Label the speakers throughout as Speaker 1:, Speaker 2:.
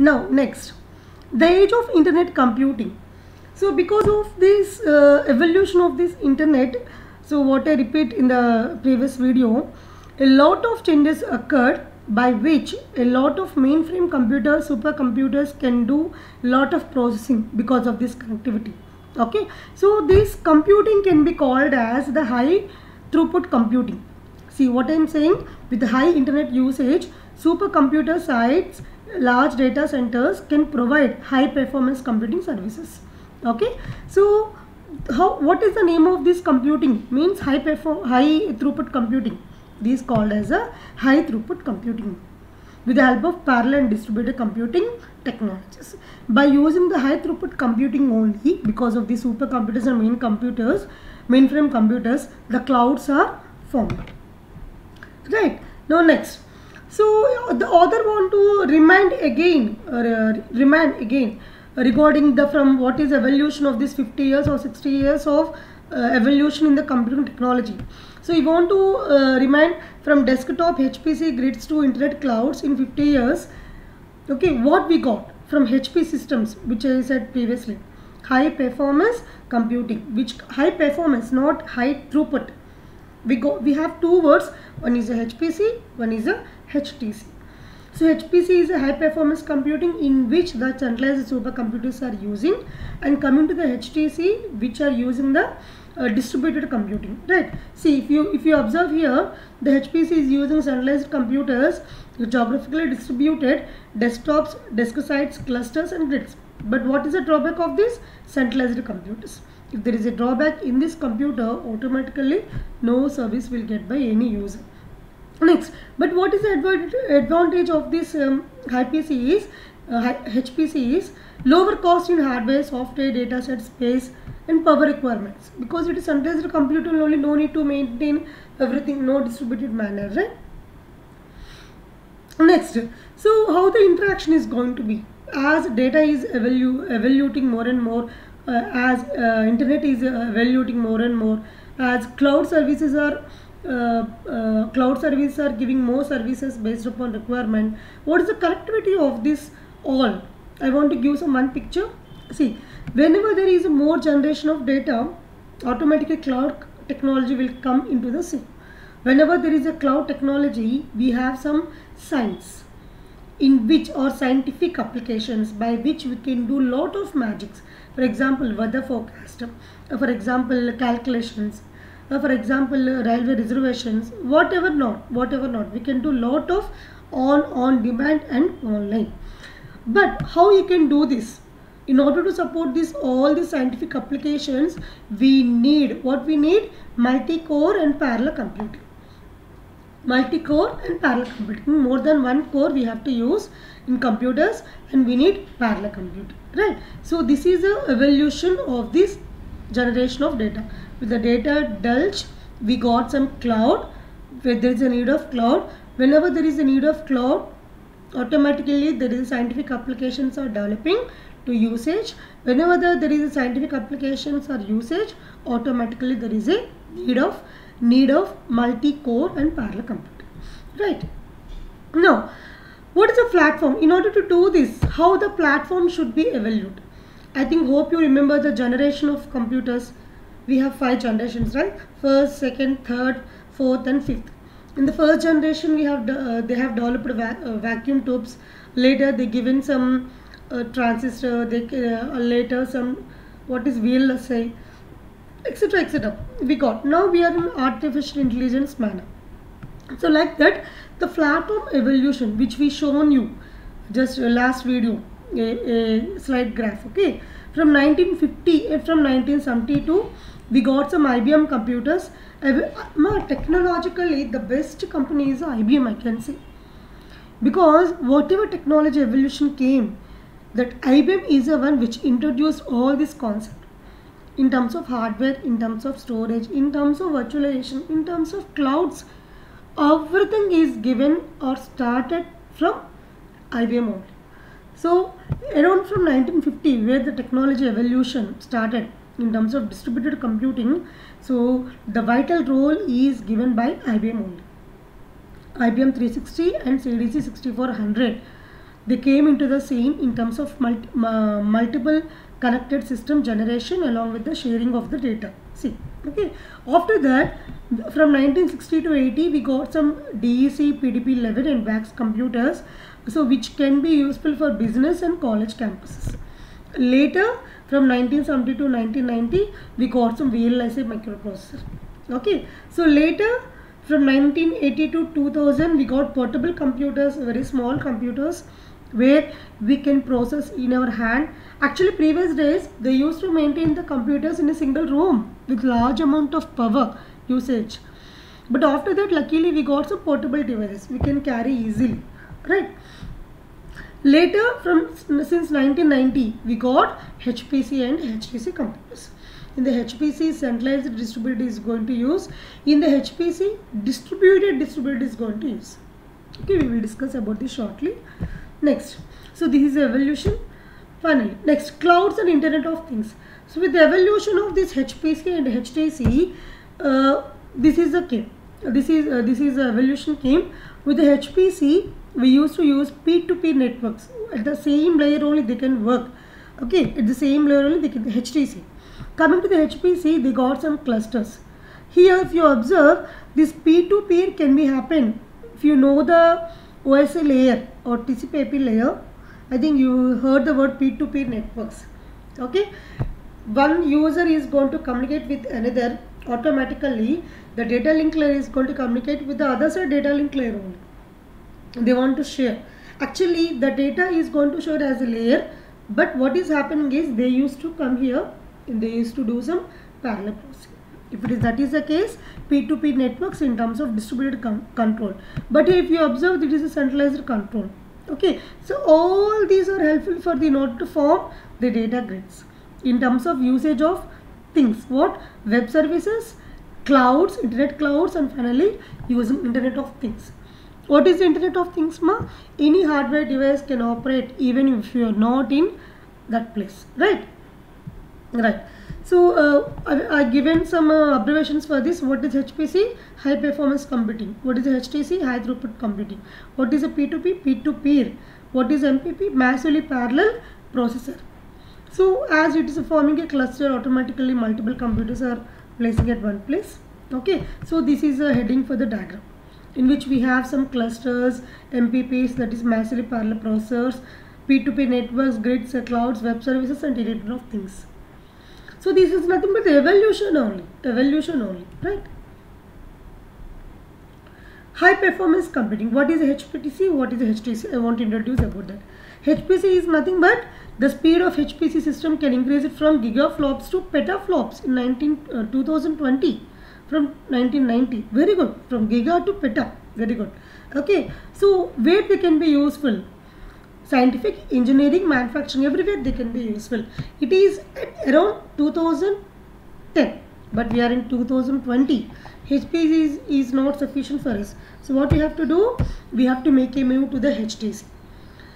Speaker 1: Now next, the age of internet computing. So because of this uh, evolution of this internet, so what I repeat in the previous video, a lot of changes occurred by which a lot of mainframe computers, supercomputers can do a lot of processing because of this connectivity. Okay, so this computing can be called as the high throughput computing. See what I am saying with the high internet usage, supercomputer sites, large data centers can provide high performance computing services. Okay, so how what is the name of this computing means high perform high throughput computing this is called as a high throughput computing with the help of parallel and distributed computing technologies. By using the high throughput computing only because of the supercomputers and main computers, mainframe computers, the clouds are formed. Right. Now next. So the author want to remind again, uh, remind again regarding the from what is evolution of this 50 years or 60 years of uh, evolution in the computing technology. So you want to uh, remind from desktop HPC grids to internet clouds in 50 years. Okay, what we got from HP systems, which I said previously, high performance computing, which high performance, not high throughput. We go, we have two words. One is a HPC, one is a HTC. So HPC is a high performance computing in which the centralized supercomputers are using and coming to the HTC which are using the uh, distributed computing right? See if you if you observe here the HPC is using centralized computers geographically distributed desktops disk sites clusters and grids. But what is the drawback of this? Centralized computers. If there is a drawback in this computer automatically no service will get by any user next but what is the advantage of this um, high PC is uh, HPC is lower cost in hardware software data set space and power requirements. Because it is centralized computer only no need to maintain everything no distributed manner right? Next so how the interaction is going to be? As data is evaluating more and more uh, as uh, internet is uh, evaluating more and more as cloud services are cloud services are giving more services based upon requirement. What is the connectivity of this all? I want to give some one picture. See whenever there is a more generation of data automatically cloud technology will come into the scene. Whenever there is a cloud technology we have some science in which or scientific applications by which we can do lot of magics. For example weather forecast uh, for example calculations for example uh, railway reservations whatever not whatever not we can do lot of on on demand and online. But how you can do this? In order to support this all the scientific applications we need what we need multi-core and parallel computing multi-core and parallel computing more than one core we have to use in computers and we need parallel computing right? So this is the evolution of this generation of data. With the data deluge we got some cloud. Where there is a need of cloud whenever there is a need of cloud automatically there is scientific applications are developing to usage. Whenever the, there is a scientific applications or usage automatically there is a need of need of multi-core and parallel computing. Right. Now what is a platform? In order to do this how the platform should be evaluated i think hope you remember the generation of computers we have five generations right first second third fourth and fifth in the first generation we have uh, they have developed uh, vacuum tubes later they given some a transistor, they uh, later some what is VLSI, etc. etc. We got now we are in artificial intelligence manner. So like that, the platform evolution which we shown you just uh, last video, a, slide graph. Okay, from 1950 uh, from 1972 we got some IBM computers. Technologically, the best company is IBM. I can say because whatever technology evolution came that IBM is the one which introduced all this concept in terms of hardware, in terms of storage, in terms of virtualization, in terms of clouds. Everything is given or started from IBM only. So around from 1950 where the technology evolution started in terms of distributed computing, so the vital role is given by IBM only. IBM 360 and CDC 6400 they came into the scene in terms of multi, uh, multiple connected system generation along with the sharing of the data see okay after that from 1960 to 80 we got some DEC PDP 11 and VAX computers so which can be useful for business and college campuses. Later from 1970 to 1990 we got some VLSI microprocessor. Okay. So later from 1980 to 2000 we got portable computers very small computers where we can process in our hand. Actually previous days they used to maintain the computers in a single room with large amount of power usage. But after that luckily we got some portable devices. We can carry easily right. Later from since 1990 we got HPC and HTC computers in the HPC centralized distributed is going to use. In the HPC distributed distributed is going to use. Okay we will discuss about this shortly. Next. So this is evolution. Finally next clouds and internet of things. So with the evolution of this hpc and htc uh, this is the came. This is uh, this is the evolution came with the hpc we used to use p2p networks. At the same layer only they can work. Okay? At the same layer only they can htc coming to the hpc they got some clusters. Here if you observe this p2p can be happen. If you know the OSI layer or TCP/IP layer, I think you heard the word P2P networks. Okay, one user is going to communicate with another automatically. The data link layer is going to communicate with the other side data link layer only. They want to share. Actually, the data is going to show it as a layer, but what is happening is they used to come here and they used to do some parallel processing. If it is that is the case, P2P networks in terms of distributed control. But if you observe, it is a centralized control. Okay, so all these are helpful for the node to form the data grids in terms of usage of things. What web services, clouds, internet clouds, and finally using Internet of Things. What is the Internet of Things, ma? Any hardware device can operate even if you are not in that place, right? Right. So uh, I, I given some uh, observations for this. What is HPC? High performance computing. What is HTC? High throughput computing. What is a P2P? P2Peer. What is MPP? Massively parallel processor. So as it is forming a cluster, automatically multiple computers are placing at one place. Okay. So this is a heading for the diagram in which we have some clusters, MPPs that is massively parallel processors, P2P networks, grids, clouds, web services and Internet of Things. So this is nothing but evolution only, evolution only, right? High performance computing. What is HPC? What is HTC? I want to introduce about that. HPC is nothing but the speed of HPC system can increase it from gigaflops to petaflops in 19, uh, 2020 from 1990. Very good. From giga to peta. Very good. Okay. So where they can be useful? scientific, engineering, manufacturing, everywhere they can be useful. It is around 2010, but we are in 2020. HPC is, is not sufficient for us. So what we have to do? We have to make a move to the HTC.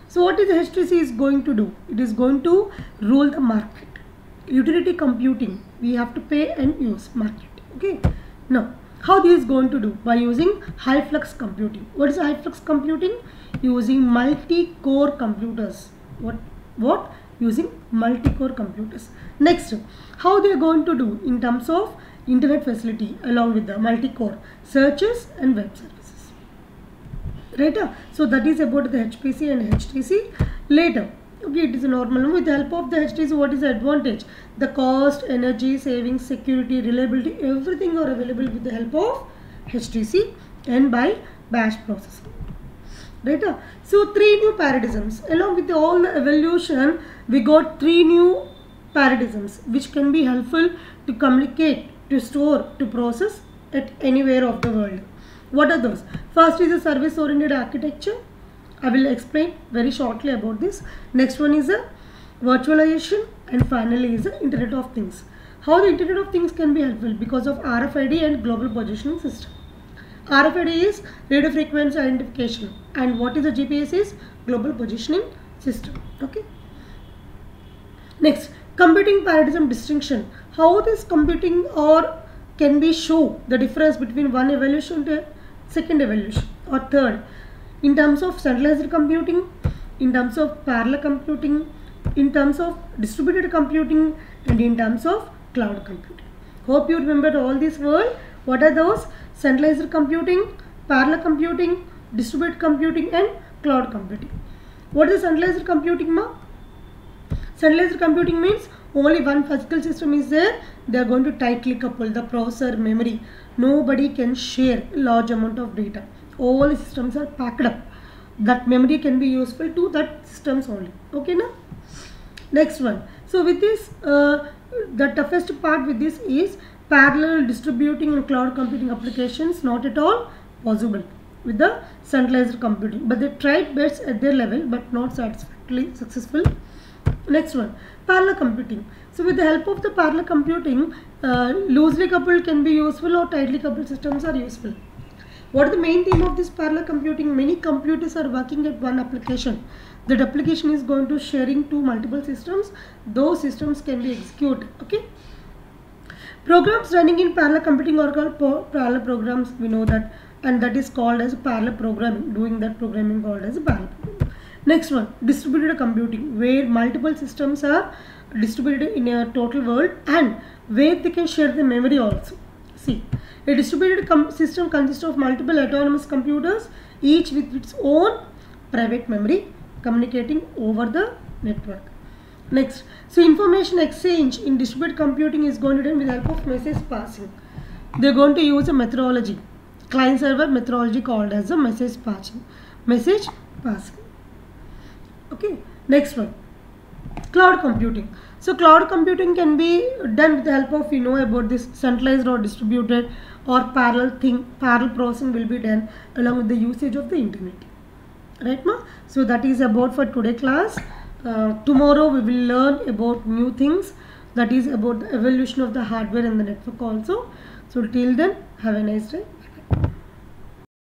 Speaker 1: So what is the HTC is going to do? It is going to rule the market. Utility computing, we have to pay and use market. Okay. Now, how this is going to do? By using high flux computing. What is high flux computing? using multi-core computers. What? What? Using multi-core computers. Next, how they are going to do in terms of internet facility along with the multi-core searches and web services. Right? So that is about the HPC and HTC. Later, okay, it is normal. With the help of the HTC, what is the advantage? The cost, energy, savings, security, reliability, everything are available with the help of HTC and by batch processing. Right uh? so three new paradigms. Along with all the evolution we got three new paradigms which can be helpful to communicate to store to process at anywhere of the world. What are those? First is a service oriented architecture i will explain very shortly about this. Next one is a virtualization and finally is the internet of things. How the internet of things can be helpful? Because of rfid and global positioning system. RFID is radio frequency identification. And what is the GPS is? Global positioning system. Okay. Next computing paradigm distinction. How this computing or can be show the difference between one evolution to second evolution or third in terms of centralized computing in terms of parallel computing in terms of distributed computing and in terms of cloud computing. Hope you remember all this word what are those? Centralized computing parallel computing distributed computing and cloud computing. What is centralized computing ma? Centralized computing means only one physical system is there. They are going to tightly couple the processor memory. Nobody can share large amount of data all systems are packed up. That memory can be useful to that systems only. Okay now next one. So with this uh, the toughest part with this is parallel distributing and cloud computing applications not at all possible with the centralized computing. But they tried best at their level but not satisfactorily successful. Next one. Parallel computing. So with the help of the parallel computing uh, loosely coupled can be useful or tightly coupled systems are useful what is the main theme of this parallel computing? Many computers are working at one application. That application is going to sharing to multiple systems. Those systems can be executed okay? Programs running in parallel computing are called parallel programs we know that and that is called as parallel programming doing that programming called as parallel programming. next one distributed computing where multiple systems are distributed in a total world and where they can share the memory also. See a distributed system consists of multiple autonomous computers each with its own private memory communicating over the network. Next so information exchange in distributed computing is going to be done with help of message passing. They're going to use a methodology. Client server methodology called as a message passing message passing. Okay next one. Cloud computing. So cloud computing can be done with the help of you know about this centralized or distributed or parallel thing parallel processing will be done along with the usage of the internet. Right ma? So that is about for today class. Uh, tomorrow we will learn about new things. That is about the evolution of the hardware and the network also. So till then have a nice day